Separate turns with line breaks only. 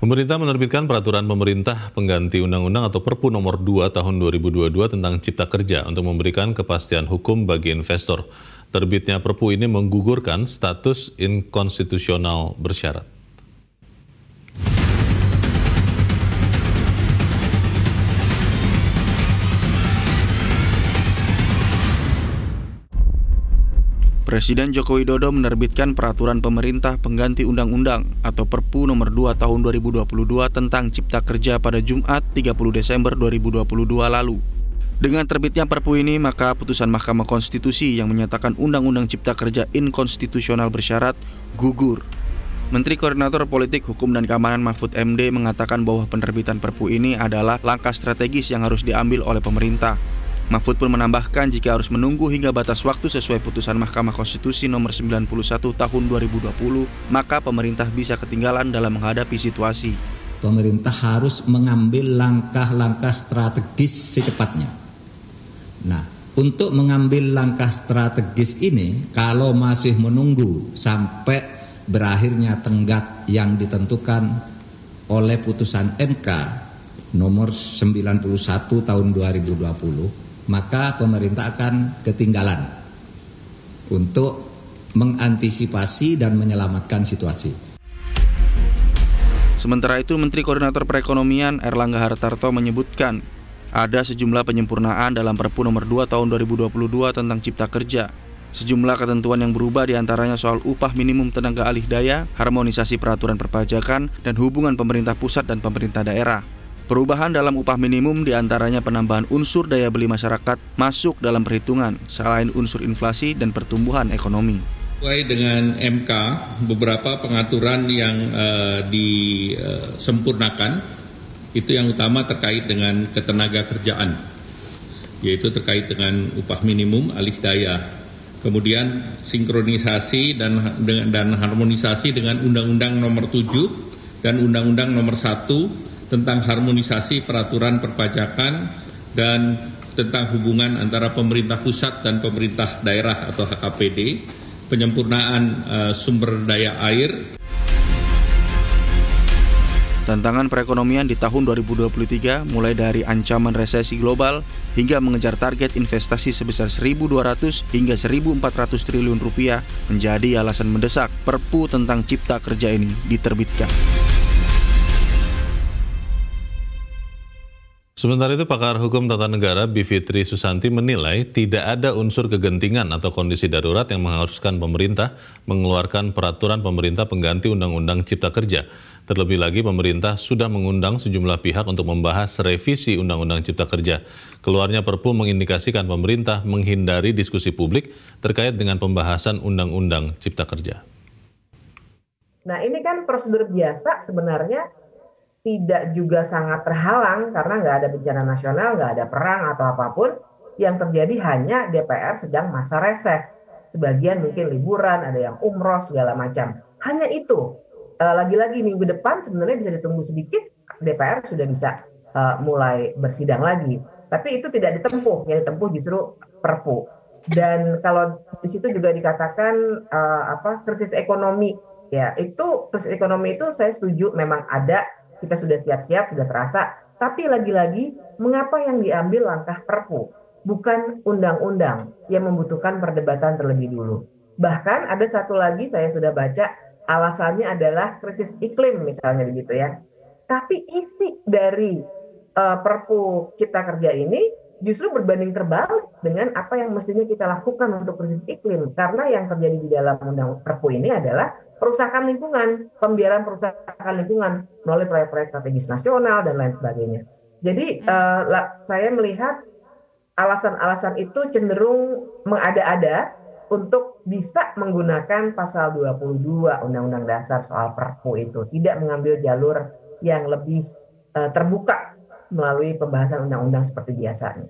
Pemerintah menerbitkan peraturan pemerintah pengganti undang-undang atau Perpu nomor 2 tahun 2022 tentang Cipta Kerja untuk memberikan kepastian hukum bagi investor. Terbitnya Perpu ini menggugurkan status inkonstitusional bersyarat.
Presiden Joko Widodo menerbitkan peraturan pemerintah pengganti undang-undang atau Perpu nomor 2 tahun 2022 tentang Cipta Kerja pada Jumat 30 Desember 2022 lalu. Dengan terbitnya Perpu ini, maka putusan Mahkamah Konstitusi yang menyatakan Undang-Undang Cipta Kerja inkonstitusional bersyarat gugur. Menteri Koordinator Politik, Hukum dan Keamanan Mahfud MD mengatakan bahwa penerbitan Perpu ini adalah langkah strategis yang harus diambil oleh pemerintah Mahfud pun menambahkan jika harus menunggu hingga batas waktu sesuai putusan Mahkamah Konstitusi nomor 91 tahun 2020, maka pemerintah bisa ketinggalan dalam menghadapi situasi.
Pemerintah harus mengambil langkah-langkah strategis secepatnya. Nah, untuk mengambil langkah strategis ini, kalau masih menunggu sampai berakhirnya tenggat yang ditentukan oleh putusan MK nomor 91 tahun 2020 maka pemerintah akan ketinggalan untuk mengantisipasi dan menyelamatkan situasi.
Sementara itu, Menteri Koordinator Perekonomian Erlangga Hartarto menyebutkan ada sejumlah penyempurnaan dalam Perpu nomor 2 tahun 2022 tentang Cipta Kerja. Sejumlah ketentuan yang berubah di antaranya soal upah minimum tenaga alih daya, harmonisasi peraturan perpajakan, dan hubungan pemerintah pusat dan pemerintah daerah. Perubahan dalam upah minimum di antaranya penambahan unsur daya beli masyarakat masuk dalam perhitungan selain unsur inflasi dan pertumbuhan ekonomi.
Sesuai dengan MK, beberapa pengaturan yang uh, disempurnakan itu yang utama terkait dengan ketenaga kerjaan, yaitu terkait dengan upah minimum alih daya, kemudian sinkronisasi dan dan harmonisasi dengan Undang-Undang Nomor 7 dan Undang-Undang Nomor 1 tentang harmonisasi peraturan perpajakan dan tentang hubungan antara pemerintah pusat dan pemerintah daerah atau HKPD, penyempurnaan uh, sumber daya air.
Tantangan perekonomian di tahun 2023 mulai dari ancaman resesi global hingga mengejar target investasi sebesar 1.200 hingga 1.400 triliun rupiah menjadi alasan mendesak Perpu tentang Cipta Kerja ini diterbitkan.
Sementara itu, pakar hukum tata negara Bivitri Susanti menilai tidak ada unsur kegentingan atau kondisi darurat yang mengharuskan pemerintah mengeluarkan peraturan pemerintah pengganti Undang-Undang Cipta Kerja. Terlebih lagi, pemerintah sudah mengundang sejumlah pihak untuk membahas revisi Undang-Undang Cipta Kerja. Keluarnya Perpu mengindikasikan pemerintah menghindari diskusi publik terkait dengan pembahasan Undang-Undang Cipta Kerja.
Nah, ini kan prosedur biasa sebenarnya tidak juga sangat terhalang karena nggak ada bencana nasional, nggak ada perang atau apa pun. Yang terjadi hanya DPR sedang masa reses. Sebagian mungkin liburan, ada yang umroh segala macam. Hanya itu. Eh, lagi-lagi minggu depan sebenarnya bisa ditunggu sedikit, DPR sudah bisa uh, mulai bersidang lagi. Tapi itu tidak ditempuh, yang ditempuh justru Perpu. Dan kalau di situ juga dikatakan uh, apa krisis ekonomi, ya itu krisis ekonomi itu saya setuju memang ada kita sudah siap-siap, sudah terasa. Tapi lagi-lagi, mengapa yang diambil langkah perpu, bukan undang-undang yang membutuhkan perdebatan terlebih dulu. Bahkan ada satu lagi saya sudah baca, alasannya adalah krisis iklim misalnya begitu ya. Tapi isi dari uh, perpu cipta kerja ini justru berbanding terbalik dengan apa yang mestinya kita lakukan untuk krisis iklim. Karena yang terjadi di dalam undang perpu ini adalah perusahaan lingkungan, pembiaran perusahaan lingkungan melalui proyek-proyek strategis nasional dan lain sebagainya. Jadi uh, saya melihat alasan-alasan itu cenderung mengada-ada untuk bisa menggunakan pasal 22 Undang-Undang Dasar soal Perpu itu, tidak mengambil jalur yang lebih uh, terbuka melalui pembahasan undang-undang seperti biasanya.